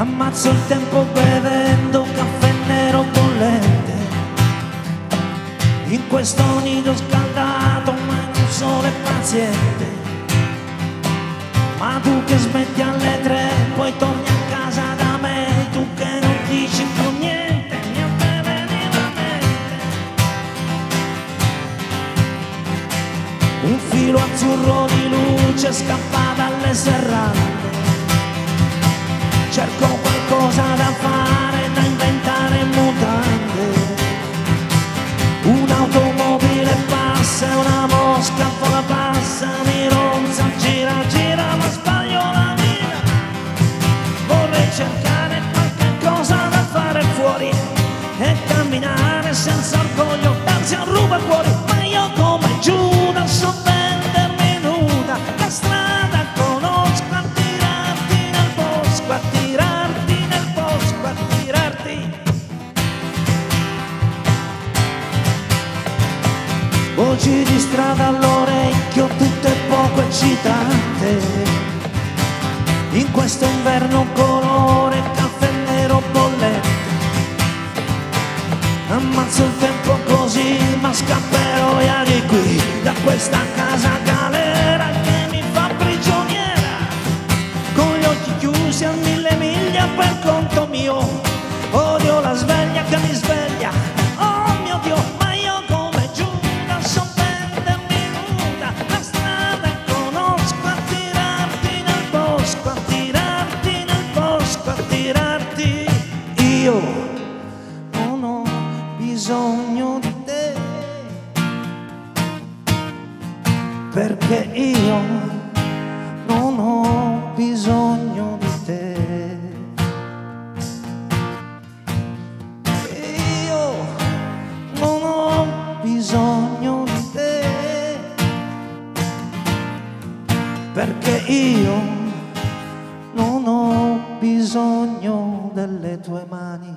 Ammazzo il tempo bevendo caffè nero bollente In questo nido scaldato ma in un sole paziente. Ma tu che smetti alle tre poi torni a casa da me. Tu che non dici più niente mi avveleni la mente Un filo azzurro di luce scappa Voci di strada all'orecchio, tutte poco eccitate. In questo inverno colore caffè nero bollente. Ammazzo il tempo così, ma scapperò via di qui, da questa casa perché io non ho bisogno di te. Io non ho bisogno di te. Perché io non ho bisogno delle tue mani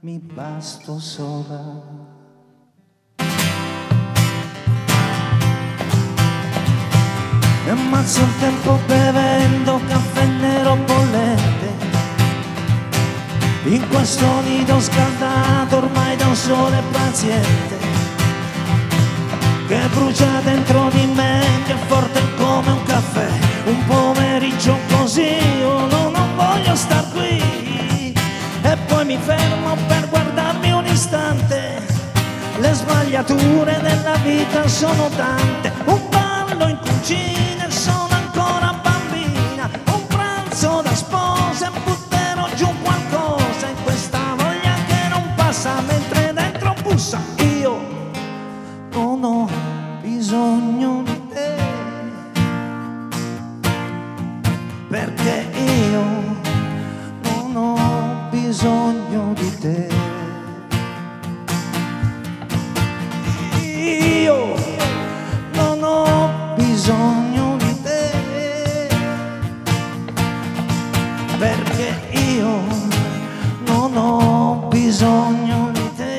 mi basto sola ammazzo il tempo bevendo caffè nero bollente. In questo nido scaldato ormai da un sole paziente Che brucia dentro di me, che è forte come un caffè. Un pomeriggio così io non, voglio star qui. E poi mi fermo per guardarmi un istante. Le sbagliature della vita sono tante, un cucina sono ancora bambina, un pranzo da sposa butterò giù qualcosa in questa voglia che non passa mentre dentro bussa. Io non ho bisogno di te, perché io non ho bisogno di te. Bisogno di te.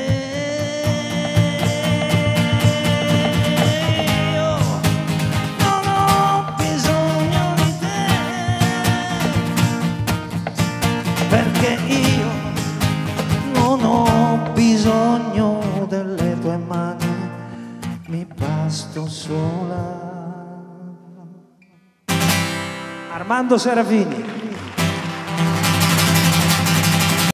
Io non ho bisogno di te perché io non ho bisogno delle tue mani, mi basto sola. Armando Serafini.